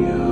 you.